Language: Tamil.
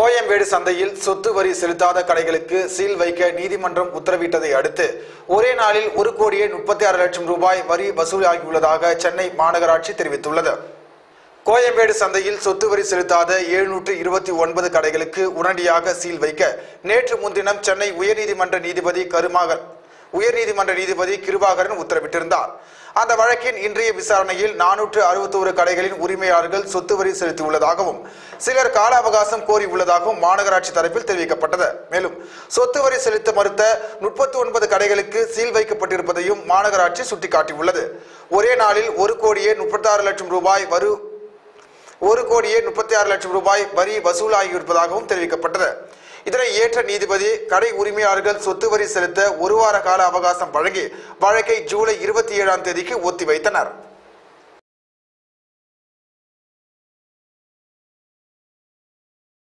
கோயம்பேடு சந்தையில் சொத்து வரி செலுத்தாத கடைகளுக்கு சீல் வைக்க நீதிமன்றம் உத்தரவிட்டதை அடுத்து ஒரே நாளில் ஒரு கோடியே முப்பத்தி ஆறு லட்சம் ரூபாய் வரி வசூலாகியுள்ளதாக சென்னை மாநகராட்சி தெரிவித்துள்ளது. கோயம்பேடு சந்தையில் சொத்து வரி செலுத்தாத எழுநூற்று இருபத்தி ஒன்பது கடைகளுக்கு உடனடியாக சீல் வைக்க நேற்று முன்தினம் சென்னை உயர்நீதிமன்ற நீதிபதி கருமாகர் உயர்நீதிமன்ற நீதிபதி கிருபாகரன் உத்தரவிட்டிருந்தார். அந்த வழக்கின் இன்றைய விசாரணையில் நானூற்று அறுபத்தோரு கடைகளின் உரிமையாளர்கள் சொத்து வரி செலுத்தியுள்ளதாகவும் சிலர் கால அவகாசம் கோரியுள்ளதாகவும் மாநகராட்சி தரப்பில் தெரிவிக்கப்பட்டது. மேலும் சொத்து வரி செலுத்த மறுத்த முப்பத்தி ஒன்பது கடைகளுக்கு சீல் வைக்கப்பட்டிருப்பதையும் மாநகராட்சி சுட்டிக்காட்டியுள்ளது. ஒரே நாளில் ஒரு கோடியே முப்பத்தாறு லட்சம் ரூபாய் வரு ஒரு கோடியே முப்பத்தி ஆறு லட்சம் ரூபாய் வரி வசூலாகியிருப்பதாகவும் தெரிவிக்கப்பட்டது. இதனை ஏற்ற நீதிபதி கடை உரிமையாளர்கள் சொத்து வரி செலுத்த ஒரு வார கால அவகாசம் வழங்கி வழக்கை ஜூலை இருபத்தி ஏழாம் தேதிக்கு ஒத்திவைத்தனர்.